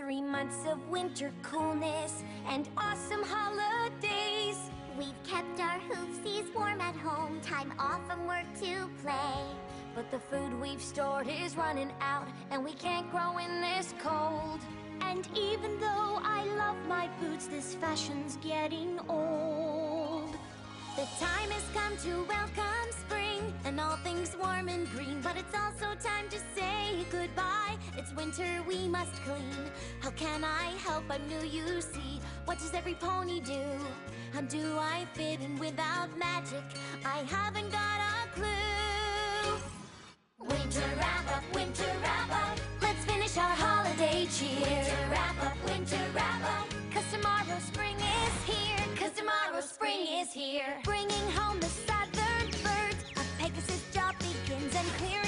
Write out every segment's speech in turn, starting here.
Three months of winter coolness and awesome holidays. We've kept our hoofsies warm at home, time off from work to play. But the food we've stored is running out, and we can't grow in this cold. And even though I love my boots, this fashion's getting old. The time has come to welcome and all things warm and green. But it's also time to say goodbye. It's winter, we must clean. How can I help? I'm new, you see. What does every pony do? How do I fit in without magic? I haven't got and clearing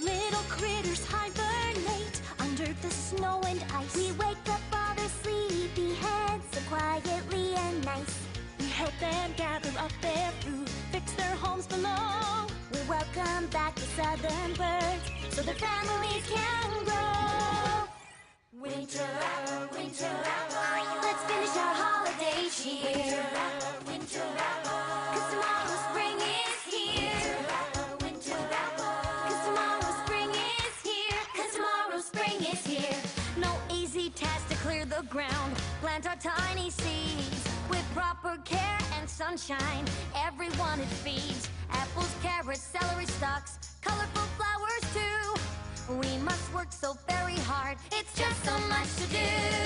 Little critters hibernate under the snow and ice. We wake up all their sleepy heads so quietly and nice. We help them gather up their food, fix their homes below. We welcome back the southern birds so their families can is here. No easy task to clear the ground. Plant our tiny seeds with proper care and sunshine. Everyone it feeds. Apples, carrots, celery stalks, colorful flowers too. We must work so very hard. It's just so much to do.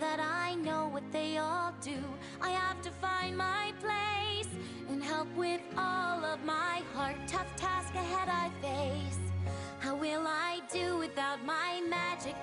That I know what they all do, I have to find my place and help with all of my heart. Tough task ahead I face. How will I do without my magic?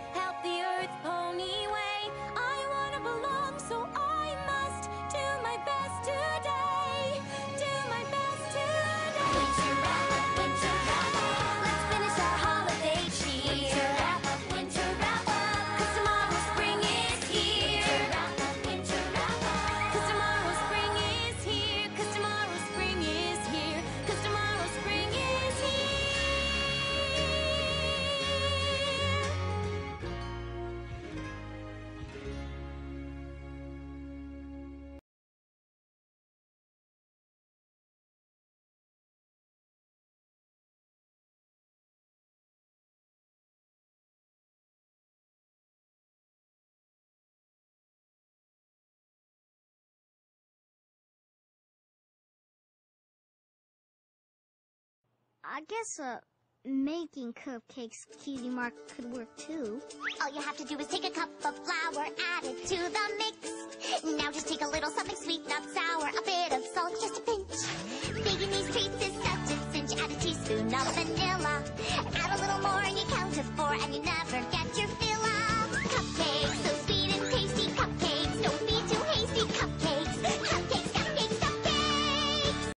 I guess, uh, making cupcakes, Cutie Mark, could work too. All you have to do is take a cup of flour, add it to the mix. Now just take a little something sweet, not sour, a bit of salt, just a pinch. Baking these treats is such a cinch. Add a teaspoon of vanilla, add a little more, and you count to four, and you never